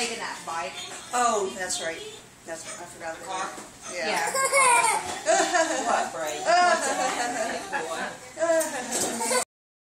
taking that bike. Oh, that's right. That's I forgot the car. Yeah. yeah.